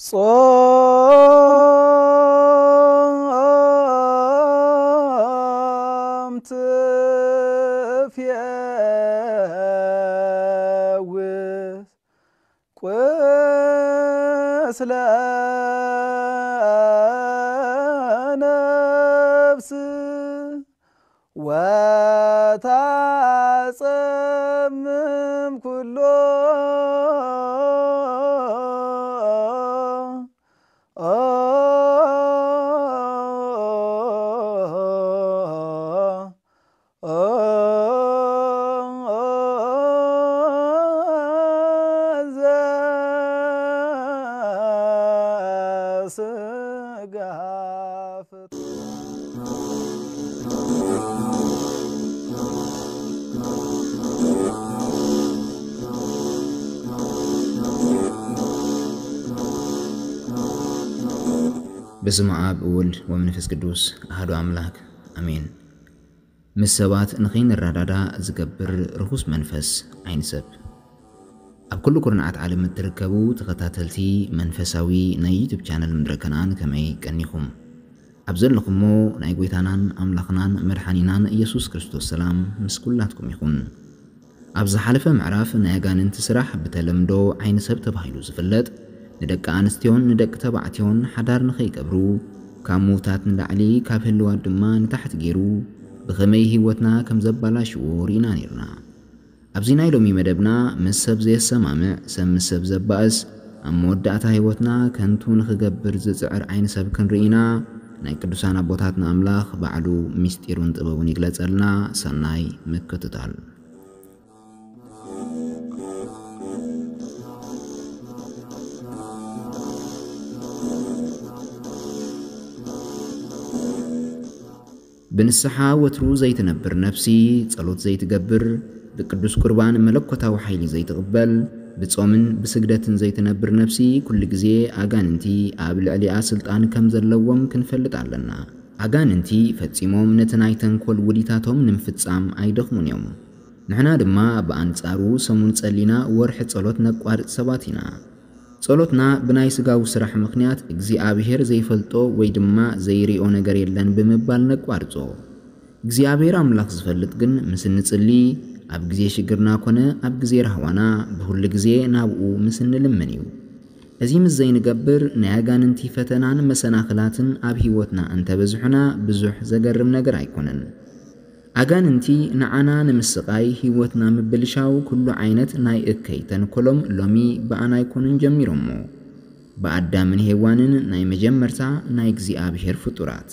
صام تفياوث قسلا نفس و በስመ አብ ወወልድ ወመንፈስ ቅዱስ አሐዱ አምላክ አሜን። ምስ ሰባት ንኸይንረዳዳ ዝገብር ርኩስ መንፈስ ኣይንሰብ። ኣብ ኩሉ ኩርናዓት ዓለም እትርከቡ ተኸታተልቲ መንፈሳዊ ናይ YouTube channel ምድረ ከነኣን ከመይ ቀኒኹም ኣብ ዘለኹሞ ናይ ጎይታናን ኣምላኽናን መድሓኒናን ኢየሱስ ክርስቶስ ሰላም ምስ ኩላትኩም ይኹን። ኣብ ዝሓለፈ ምዕራፍ ናይ ኣጋንንቲ ስራሕ ብተለምዶ ዓይኒ ሰብ ተባሂሉ ዝፍለጥ ንደቂ ኣንስትዮን ንደቂ ተባዕትዮን ሓዳር ንኸይገብሩ ካብ ምውታት ንላዕሊ ካብ ህልዋት ድማ ንታሕቲ ገይሩ ብኸመይ ህይወትና ከም ዘባላሽዎ ርኢና ነርና። ኣብዚ ናይ ሎሚ መደብና ምስ ሰብ ዘየሰማምዕ ሰብ ምስ ሰብ ዘባእስ ኣብ መወዳእታ ህይወትና ከንቱ ንኽገብር ዝፅዕር ዓይኒ ሰብ ክንርኢና ናይ ቅዱሳን ኣቦታትና ኣምላኽ ባዕሉ ምስጢሩን ጥበቡን ይግለጸልና። ሰናይ ምክትታል ብንስሓ ወትሩ ዘይትነብር ነፍሲ ጸሎት ዘይትገብር ብቅዱስ ቁርባን መለኮታዊ ሓይሊ ዘይትቕበል ብጾምን ብስግደትን ዘይትነብር ነፍሲ ኩሉ ግዜ ኣጋንንቲ ኣብ ልዕሊኣ ስልጣን ከም ዘለዎም ክንፈልጥ ኣለና። ኣጋንንቲ ፈጺሞም ነቲ ናይ ተንኰል ውዲታቶም ንምፍጻም ኣይደኽሙን እዮም። ንሕና ድማ ብኣንጻሩ ሰሙን ጸሊና ወርሒ ጸሎት ነቋርጽ ሰባት ኢና። ጸሎትና ብናይ ስጋዊ ስራሕ ምኽንያት እግዚኣብሔር ዘይፈልጦ ወይ ድማ ዘይርኦ ነገር የለን ብምባል ነቋርጾ። እግዚኣብሔር ኣምላኽ ዝፈልጥ ግን ምስ ንጽሊ ኣብ ግዜ ሽግርና ኮነ ኣብ ግዜ ረህዋና ብኩሉ ግዜ ናብኡ ምስ ንልምን እዩ። እዚ ምስ ዘይንገብር ናይ ኣጋንንቲ ፈተናን መሰናኽላትን ኣብ ህይወትና እንተበዝሑና ብዙሕ ዘገርም ነገር ኣይኮነን። ኣጋንንቲ ንዓና ንምስቓይ ህይወትና ምብልሻው ኩሉ ዓይነት ናይ እከይ ተንኰሎም ሎሚ ብኣና ኣይኮኑን ጀሚሮሞ ብኣዳምን ሄዋንን ናይ መጀመርታ ናይ እግዚኣብሔር ፍጡራት።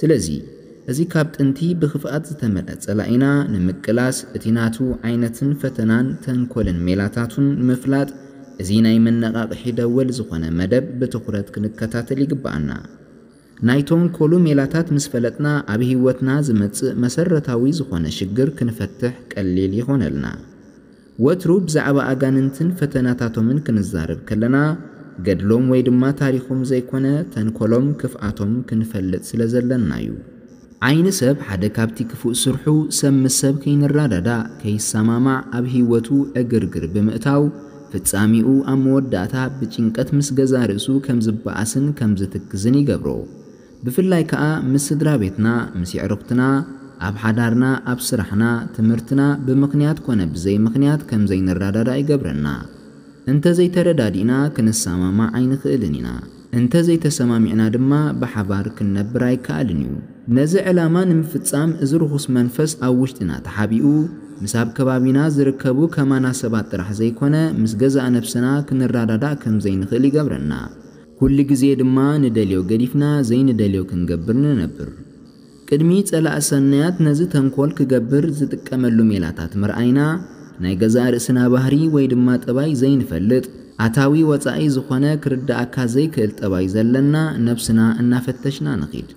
ስለዚ እዚ ካብ ጥንቲ ብኽፍኣት ዝተመልአ ጸላኢና ንምቅላስ እቲ ናቱ ዓይነትን ፈተናን ተንኰልን ሜላታቱን ንምፍላጥ እዚ ናይ መነቓቕሒ ደወል ዝኾነ መደብ ብትኹረት ክንከታተል ይግብኣና። ናይቶም ኮሉ ሜላታት ምስ ፈለጥና ኣብ ህይወትና ዝመጽእ መሰረታዊ ዝኾነ ሽግር ክንፈትሕ ቀሊል ይኾነልና። ወትሩ ብዛዕባ ኣጋንንትን ፈተናታቶምን ክንዛረብ ከለና ገድሎም ወይ ድማ ታሪኾም ዘይኮነ ተንኰሎም ክፍኣቶም ክንፈልጥ ስለ ዘለና እዩ። ዓይኒ ሰብ ሓደ ካብቲ ክፉእ ስርሑ ሰብ ምስ ሰብ ከይንራዳዳእ ከይሰማማዕ ኣብ ህይወቱ ዕግርግር ብምእታው ፍጻሚኡ ኣብ መወዳእታ ብጭንቀት ምስ ገዛ ርእሱ ከም ዝበኣስን ከም ዝትክዝን ይገብሮ። ብፍላይ ከዓ ምስ ስድራ ቤትና ምስ ይዕርኽትና ኣብ ሓዳርና ኣብ ስራሕና ትምህርትና ብምኽንያት ኮነ ብዘይ ምኽንያት ከም ዘይንራዳዳ ይገብረና። እንተ ዘይተረዳዲእና ክንሰማማዕ ኣይንኽእልን ኢና። እንተ ዘይተሰማሚዕና ድማ ብሓባር ክንነብር ኣይከኣልን እዩ። ነዚ ዕላማ ንምፍጻም እዚ ርኹስ መንፈስ ኣብ ውሽጢና ተሓቢኡ ምስ ኣብ ከባቢና ዝርከቡ ከማና ሰባት ጥራሕ ዘይኮነ ምስ ገዛእ ነፍስና ክንራዳዳእ ከም ዘይንኽእል ይገብረና። ኩሉ ግዜ ድማ ንደልዮ ገዲፍና ዘይንደልዮ ክንገብር ንነብር። ቅድሚ ጸላእ ሰናያት ነዚ ተንኰል ክገብር ዝጥቀመሉ ሜላታት ምርኣይና ናይ ገዛእ ርእስና ባህሪ ወይ ድማ ጠባይ ዘይንፈልጥ ኣታዊ ወፃኢ ዝኾነ ክርዳእካ ዘይክእል ጠባይ ዘለና ነብስና እናፈተሽና ንኺድ።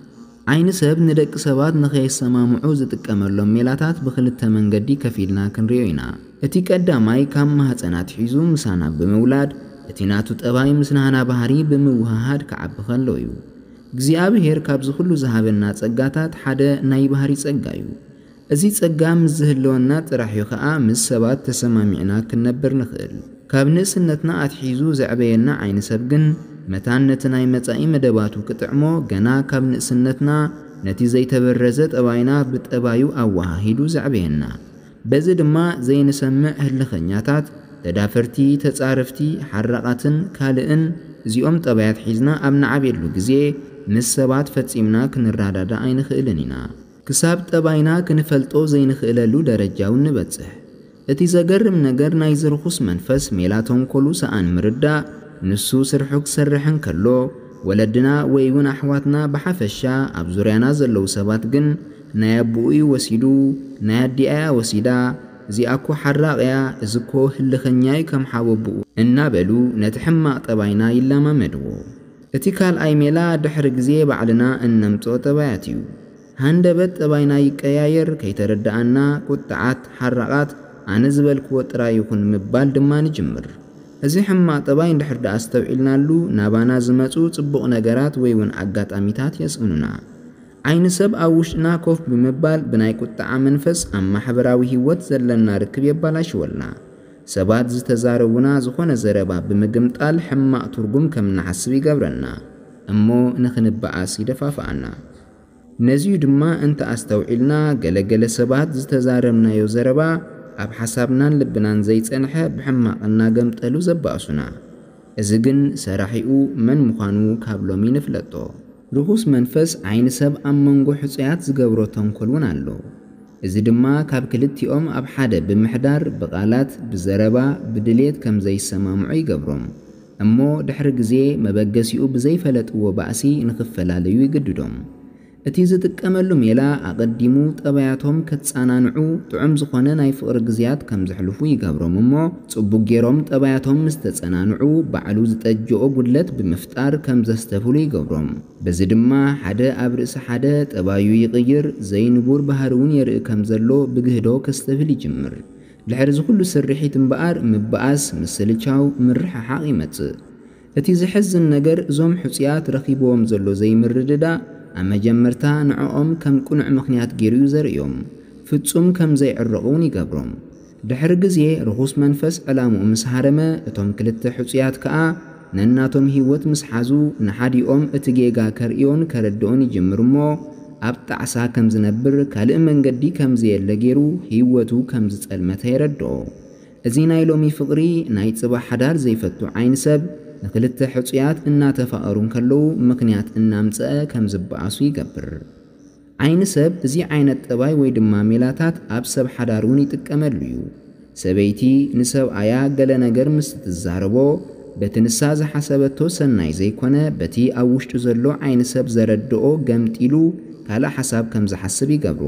ዓይኒ ሰብ ንደቂ ሰባት ንኸየሰማምዑ ዝጥቀመሎም ሜላታት ብኽልተ መንገዲ ከፊልና ክንሪኦ ኢና። እቲ ቀዳማይ ካብ ማህፀናት ሒዙ ምሳና ብምውላድ እቲ ናቱ ጠባይ ምስ ናህና ባህሪ ብምውህሃድ ክዓቢ ከሎ እዩ። እግዚኣብሔር ካብዚ ኩሉ ዝሃበና ጸጋታት ሓደ ናይ ባህሪ ጸጋ እዩ። እዚ ጸጋ ምስ ዝህልወና ጥራሕ እዩ ከዓ ምስ ሰባት ተሰማሚዕና ክንነብር ንኽእል። ካብ ንእስነትና ኣትሒዙ ዘዕበየና ዓይኒ ሰብ ግን መታን ነቲ ናይ መጻኢ መደባቱ ክጥዕሞ ገና ካብ ንእስነትና ነቲ ዘይተበረዘ ጠባይና ብጠባዩ ኣወሃሂዱ ዘዕብየና በዚ ድማ ዘይንሰምዕ ህልኸኛታት ተዳፈርቲ ተጻረፍቲ ሓራቓትን ካልእን እዚኦም ጠባያት ሒዝና ኣብ ንዓብየሉ ግዜ ምስ ሰባት ፈጺምና ክንራዳዳ ኣይንኽእልን ኢና። ክሳብ ጠባይና ክንፈልጦ ዘይንኽእለሉ ደረጃውን ንበጽሕ። እቲ ዘገርም ነገር ናይ ዝርኹስ መንፈስ ሜላ ተንኰሉ ሰኣን ምርዳእ ንሱ ስርሑ ክሰርሕን ከሎ ወለድና ወይ እውን ኣሕዋትና ብሓፈሻ ኣብ ዙርያና ዘለዉ ሰባት ግን ናይ ኣቦኡ ወሲዱ ናይ ኣዲኣያ ወሲዳ እዚኣኮ ሓራቕ እያ እዝኮ ህልኸኛዩ ከም ሓወቡኡ እናበሉ ነቲ ሕማቕ ጠባይና ይለማመድዎ። እቲ ካልኣይ ሜላ ድሕሪ ግዜ ባዕልና እነምጾ ጠባያት እዩ። ሃንደበት ጠባይና ይቀያየር ከይተረድኣና ቁጥዓት ሓራቓት ኣነ ዝበልክዎ ጥራይ ይኹን ምባል ድማ ንጅምር። እዚ ሕማቕ ጠባይ እንድሕር ደኣ ዝተውዒልናሉ ናባና ዝመፁ ጽቡቕ ነገራት ወይ እውን ኣጋጣሚታት የጽዕኑና ዓይኒ ሰብ ኣብ ውሽጥና ኮፍ ብምባል ብናይ ቁጥዓ መንፈስ ኣብ ማሕበራዊ ህይወት ዘለና ርክብ የባላሽወልና። ሰባት ዝተዛረቡና ዝኾነ ዘረባ ብምግምጣል ሕማቕ ትርጉም ከም ንሓስብ ይገብረና። እሞ ንኽንበኣስ ይደፋፍኣና። ነዚዩ ድማ እንተ ኣስተውዒልና ገለገለ ሰባት ዝተዛረብናዮ ዘረባ ኣብ ሓሳብናን ልብናን ዘይጸንሐ ብሕማቕ እናገምጠሉ ዘባእሱና። እዚ ግን ሰራሒኡ መን ምዃኑ ካብ ሎሚ ንፍለጦ ርኩስ መንፈስ ዓይኒ ሰብ ኣብ መንጎ ሕፁያት ዝገብሮ ተንኰል እውን ኣሎ። እዚ ድማ ካብ ክልቲኦም ኣብ ሓደ ብምሕዳር ብቓላት ብዘረባ ብድሌት ከም ዘይሰማምዑ ይገብሮም። እሞ ድሕሪ ግዜ መበገሲኡ ብዘይፈለጥዎ ባእሲ ንኽፈላለዩ ይግድዶም እቲ ዝጥቀመሉ ሜላ ኣቐዲሙ ጠባያቶም ከትጻናንዑ ጥዑም ዝኾነ ናይ ፍቕሪ ግዜያት ከም ዘሕልፉ ይገብሮም እሞ ጽቡቕ ገይሮም ጠባያቶም ምስ ተጸናንዑ ባዕሉ ዝጠጅኦ ጉድለት ብምፍጣር ከም ዘስተፍሉ ይገብሮም። በዚ ድማ ሓደ ኣብ ርእሲ ሓደ ጠባዩ ይቕይር ዘይንቡር ባህሪ እውን የርኢ ከም ዘሎ ብግህዶ ከስተፍል ይጅምር። ድሕሪ ዝኹሉ ስርሒት እምበኣር ምበኣስ ምስልቻው ምርሕሓቕ ይመጽእ እቲ ዝሕዝን ነገር እዞም ሕፁያት ረኺብዎም ዘሎ ዘይምርድዳእ ኣብ መጀመርታ ንዕኦም ከም ቁኑዕ ምኽንያት ገይሩ እዩ ዘርእዮም። ፍጹም ከም ዘይዕረቑውን ይገብሮም። ድሕሪ ግዜ ርኹስ መንፈስ ዕላምኡ ምስ ሃረመ እቶም ክልተ ሕፁያት ከኣ ነናቶም ህይወት ምስ ሓዙ ንሓዲኦም እቲ ጌጋ ከርእዮን ከረድኦን ይጅምር እሞ ኣብ ጣዕሳ ከም ዝነብር ካልእ መንገዲ ከም ዘየለ ገይሩ ህይወቱ ከም ዝጸልመተ የረድኦ እዚ ናይ ሎሚ ፍቕሪ ናይ ጽባሕ ሓዳር ዘይፈቱ ዓይኒ ሰብ ንክልተ ሕፁያት እናተፋቐሩ ከለዉ ምኽንያት እናምጽአ ከም ዝበኣሱ ይገብር። ዓይኒ ሰብ እዚ ዓይነት ጠባይ ወይ ድማ ሜላታት ኣብ ሰብ ሓዳር እውን ይጥቀመሉ እዩ። ሰበይቲ ንሰብኣያ ገለ ነገር ምስ ትዛረቦ በቲ ንሳ ዝሓሰበቶ ሰናይ ዘይኮነ በቲ ኣብ ውሽጡ ዘሎ ዓይኒ ሰብ ዘረድኦ ገምጢሉ ካልእ ሓሳብ ከም ዝሓስብ ይገብሮ።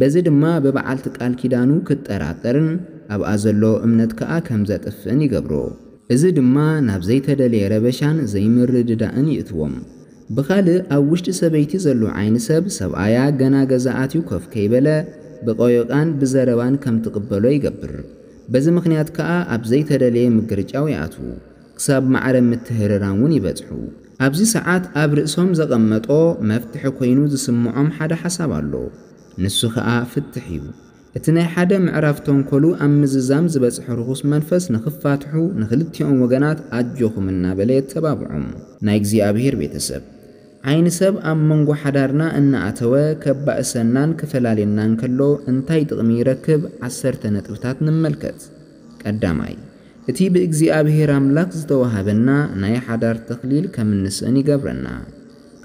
በዚ ድማ ብበዓልቲ ቃል ኪዳኑ ክጠራጠርን ኣብኣ ዘሎ እምነት ከኣ ከም ዘጥፍእን ይገብሮ እዚ ድማ ናብ ዘይተደለየ ረበሻን ዘይምርድዳእን ይእትዎም። ብኻልእ ኣብ ውሽጢ ሰበይቲ ዘሎ ዓይኒ ሰብ ሰብኣያ ገና ገዛኣትዩ ኮፍ ከይበለ ብቆዮቃን ብዘረባን ከም ትቕበሎ ይገብር። በዚ ምኽንያት ከኣ ኣብ ዘይተደለየ ምግርጫው ይኣትዉ ክሳብ ማዕረ ምትህርራን እውን ይበጽሑ። ኣብዚ ሰዓት ኣብ ርእሶም ዘቐመጦ መፍትሒ ኮይኑ ዝስምዖም ሓደ ሓሳብ ኣሎ። ንሱ ከዓ ፍትሕ እዩ እቲ ናይ ሓደ ምዕራፍ ተንኰሉ ኣብ ምዝዛም ዝበጽሐ ርኹስ መንፈስ ንኽፋትሑ ንኽልቲኦም ወገናት ኣጆኹም እናበለ የተባብዖም ናይ እግዚኣብሔር ቤተሰብ ዓይኒ ሰብ ኣብ መንጎ ሓዳርና እናኣተወ ከባእሰናን ክፈላለየናን ከሎ እንታይ ጥቕሚ ይረክብ? ዓሰርተ ነጥብታት ንመልከት ቀዳማይ እቲ ብእግዚኣብሔር ኣምላክ ዝተዋሃበና ናይ ሓዳር ተኽሊል ከም እንስእን ይገብረና።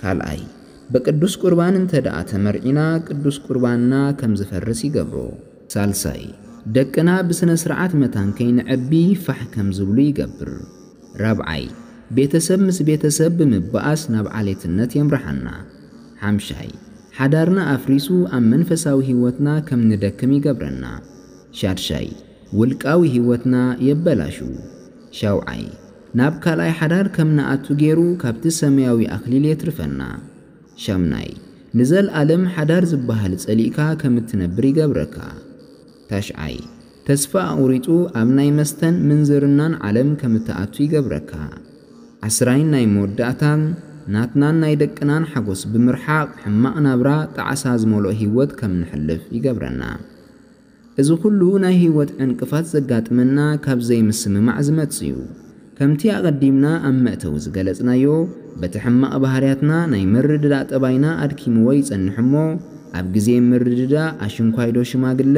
ካልኣይ በቅዱስ ቁርባን እንተ ደኣ ተመርዒና ቅዱስ ቁርባንና ከም ዝፈርስ ይገብሮ። ሳልሳይ ደቅና ብስነ ስርዓት መታን ከይንዕቢ ፋሕ ከም ዝብሉ ይገብር። ራብዓይ ቤተሰብ ምስ ቤተሰብ ብምበኣስ ናብ ዓሌትነት የምርሓና። ሓምሻይ ሓዳርና ኣፍሪሱ ኣብ መንፈሳዊ ህይወትና ከም ንደክም ይገብረና። ሻድሻይ ውልቃዊ ህይወትና የበላሹ። ሻውዓይ ናብ ካልኣይ ሓዳር ከም ንኣቱ ገይሩ ካብቲ ሰማያዊ ኣኽሊል የትርፈና ሻምናይ ንዘለኣለም ሓዳር ዝበሃል ጸሊእካ ከም እትነብር ይገብረካ። ታሽዓይ ተስፋ ኣቑሪጡ ኣብ ናይ መስተን ምንዝርናን ዓለም ከም እትኣቱ ይገብረካ። ዓስራይን ናይ መወዳእታን ናትናን ናይ ደቅናን ሓጎስ ብምርሓቕ ሕማቕ ናብራ ጣዕሳ ዝመልኦ ህይወት ከም ንሕልፍ ይገብረና። እዚ ኩሉ ናይ ህይወት ዕንቅፋት ዘጋጥመና ካብ ዘይምስምማዕ ዝመጽእ እዩ ከምቲ ኣቐዲምና ኣብ መእተዊ ዝገለጽናዮ በቲ ሕማቕ ባህርያትና ናይ ምርድዳእ ጠባይና ኣድኪምዎ ይጸንሕ እሞ ኣብ ግዜ ምርድዳ ኣሽንኳይዶ ሽማግለ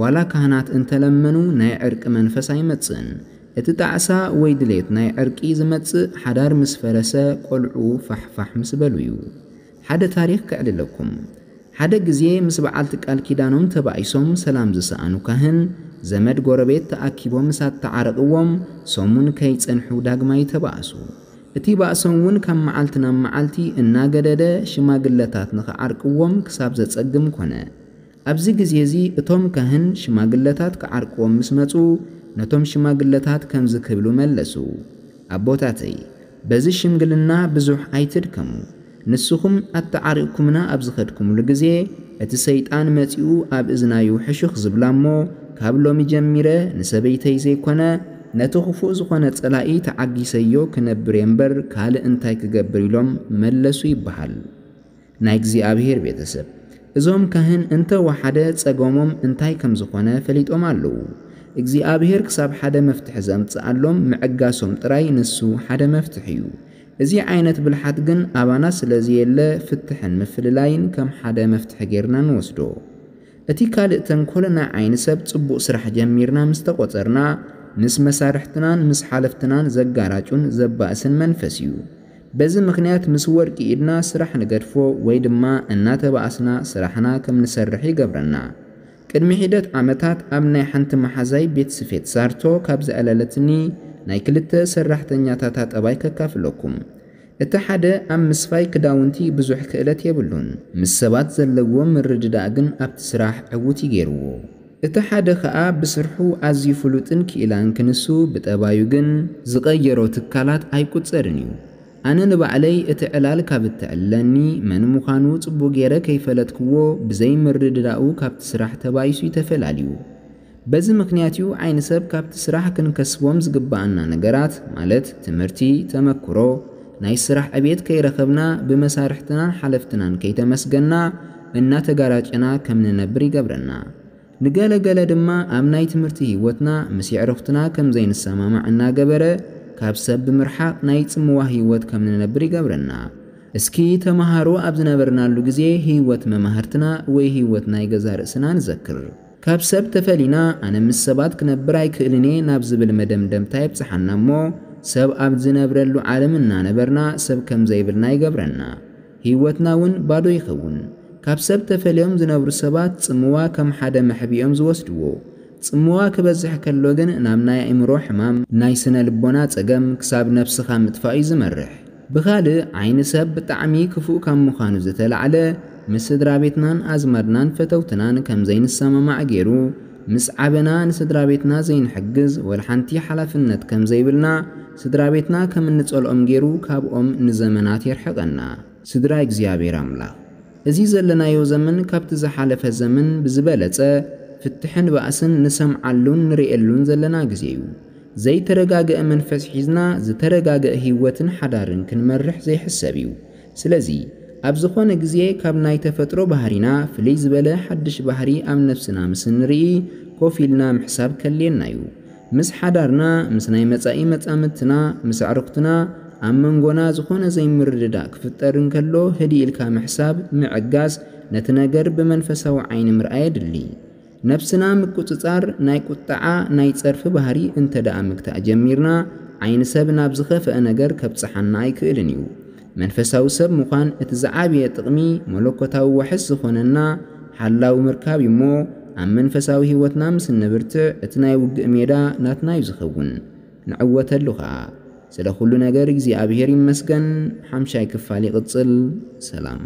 ዋላ ካህናት እንተለመኑ ናይ ዕርቂ መንፈስ ኣይመጽእን። እቲ ጣዕሳ ወይ ድሌት ናይ ዕርቂ ዝመጽእ ሓዳር ምስ ፈረሰ ቈልዑ ፋሕፋሕ ምስ በሉ እዩ። ሓደ ታሪኽ ክዕልለኩም ሓደ ግዜ ምስ በዓልቲ ቃል ኪዳኖም ተባኢሶም ሰላም ዝሰኣኑ ካህን ዘመድ ጎረቤት ተኣኪቦም ምሳት ሶሙን ከይጸንሑ ዳግማይ ተባእሱ። እቲ ባእሶም እውን ካብ መዓልቲ ናብ መዓልቲ እናገደደ ሽማግለታት ንኽዓርቅዎም ክሳብ ዘጸግም ኮነ። ኣብዚ ግዜ እዚ እቶም ካህን ሽማግለታት ክዓርቅዎም ምስ መጹ ነቶም ሽማግለታት ከምዚ ክብሉ መለሱ። ኣቦታተይ በዚ ሽምግልና ብዙሕ ኣይትድከሙ። ንስኹም ኣተዓሪቕኩምና ኣብ ዝኸድኩምሉ ግዜ እቲ ሰይጣን መጺኡ ኣብ እዝናዩ ሕሹኽ ዝብላ እሞ ካብ ሎሚ ጀሚረ ንሰበይተይ ዘይኮነ ነቲ ክፉእ ዝኾነ ጸላኢ ተዓጊሰዮ ክነብር እምበር ካልእ እንታይ ክገብር ኢሎም መለሱ ይበሃል። ናይ እግዚኣብሔር ቤተሰብ እዞም ካህን እንተወሓደ ጸገሞም እንታይ ከም ዝኾነ ፈሊጦም ኣለዉ። እግዚኣብሔር ክሳብ ሓደ መፍትሒ ዘምጽኣሎም ምዕጋሶም ጥራይ ንሱ ሓደ መፍትሒ እዩ። እዚ ዓይነት ብልሓት ግን ኣባና ስለዝየለ ፍትሕን ምፍልላይን ከም ሓደ መፍትሒ ጌርና ንወስዶ እቲ ካልእ ተንኰል ናይ ዓይኒ ሰብ ጽቡቕ ስራሕ ጀሚርና ምስ ተቖጸርና ምስ መሳርሕትናን ምስ ሓለፍትናን ዘጋራጩን ዘባእስን መንፈስ እዩ። በዚ ምኽንያት ምስ ወርቂ ኢድና ስራሕ ንገድፎ ወይ ድማ እናተባእስና ስራሕና ከም ንሰርሕ ይገብረና። ቅድሚ ሒደት ዓመታት ኣብ ናይ ሓንቲ መሓዛይ ቤት ስፌት ሳርቶ ካብ ዝዕለለትኒ ናይ ክልተ ሰራሕተኛታታ ጠባይ ከካፍለኩም እቲ ሓደ ኣብ ምስፋይ ክዳውንቲ ብዙሕ ክእለት የብሉን። ምስ ሰባት ዘለዎ ምርድዳእ ግን ኣብቲ ስራሕ ዕዉት ይገይርዎ። እቲ ሓደ ኸዓ ብስርሑ ኣዝዩ ፍሉጥን ክኢላን ክንሱ ብጠባዩ ግን ዝቐየሮ ትካላት ኣይቁጸርን እዩ። ኣነ ንባዕለይ እቲ ዕላል ካብ እትዕለኒ መን ምዃኑ ጽቡቕ ገይረ ከይፈለጥክዎ ብዘይ ምርድዳኡ ካብቲ ስራሕ ተባይሱ ተፈላለዩ በዚ ምኽንያት እዩ ዓይኒ ሰብ ካብቲ ስራሕ ክንከስቦም ዝግባአና ነገራት ማለት ትምህርቲ ተመክሮ ናይ ስራሕ ዕቤት ከይረኸብና ብመሳርሕትናን ሓለፍትናን ከይተመስገና እናተጋራጭና ከም ንነብር ይገብረና። ንገለገለ ድማ ኣብ ናይ ትምህርቲ ህይወትና ምስ ይዕርኽትና ከም ዘይንሰማማዕ እናገበረ ካብ ሰብ ብምርሓቕ ናይ ጽምዋ ህይወት ከም ንነብር ይገብረና። እስኪ ተምሃሮ ኣብ ዝነበርናሉ ግዜ ህይወት መማህርትና ወይ ህይወት ናይ ገዛ ርእስና ንዘክር። ካብ ሰብ ተፈሊና ኣነ ምስ ሰባት ክነብር ኣይክእልኔ ናብ ዝብል መደምደምታ የብፅሓና እሞ ሰብ ኣብ ዝነብረሉ ዓለም እናነበርና ሰብ ከም ዘይብልና ይገብረና። ህይወትና እውን ባዶ ይኸውን። ካብ ሰብ ተፈልዮም ዝነብሩ ሰባት ጽምዋ ከም ሓደ መሕቢኦም ዝወስድዎ። ጽምዋ ክበዝሕ ከሎ ግን ናብ ናይ ኣእምሮ ሕማም ናይ ስነ ልቦና ጸገም ክሳብ ነፍስኻ ምጥፋእ እዩ ዝመርሕ። ብኻልእ ዓይኒ ሰብ ብጣዕሚ ክፉእ ካብ ምዃኑ ዝተለዓለ ምስ ስድራ ቤትናን ኣዝማድናን ፈተውትናን ከም ዘይንሰማማዕ ገይሩ ምስ ዓበና ንስድራ ቤትና ዘይንሕግዝ ወልሓንቲ ሓላፍነት ከም ዘይብልና ስድራ ቤትና ከም እንጸልኦም ገይሩ ካብኦም ንዘመናት የርሕቐና። ስድራ እግዚኣብሔር ኣምላኽ እዚ ዘለናዮ ዘመን ካብቲ ዝሓለፈ ዘመን ብዝበለጸ ፍትሕን ባእስን ንሰምዓሉን ንርእየሉን ዘለና ግዜ እዩ። ዘይተረጋግአ መንፈስ ሒዝና ዝተረጋግአ ህይወትን ሓዳርን ክንመርሕ ዘይሕሰብ እዩ። ስለዚ ኣብ ዝኾነ ግዜ ካብ ናይ ተፈጥሮ ባህሪና ፍልይ ዝበለ ሓድሽ ባህሪ ኣብ ነፍስና ምስ ንርኢ ኮፍ ኢልና ምሕሳብ ከልየና እዩ ምስ ሓዳርና ምስ ናይ መጻኢ መጻምድትና ምስ ኣዕርኽትና ኣብ መንጎና ዝኾነ ዘይምርድዳእ ክፍጠር እንከሎ ህዲኢልካ ምሕሳብ ምዕጋዝ ነቲ ነገር ብመንፈሳዊ ዓይኒ ምርኣይ የድሊ ነፍስና ምቁፅጻር ናይ ቁጣዓ ናይ ጸርፊ ባህሪ እንተ ደኣ ምግታእ ጀሚርና ዓይኒ ሰብ ናብ ዝኸፍአ ነገር ከብፅሓና ኣይክእልን እዩ። መንፈሳዊ ሰብ ምዃን እቲ ዝዓብየ ጥቕሚ መለኮታዊ ዋሕስ ዝኾነና ሓላዊ ምርካብ እሞ ኣብ መንፈሳዊ ህይወትና ምስ ንብርትዕ እቲ ናይ ውግእ ሜዳ ናትና እዩ ዝኸውን ንዕወተሉ ኸዓ ስለ ኩሉ ነገር እግዚኣብሔር ይመስገን። ሓምሻይ ክፋል ይቕጽል። ሰላም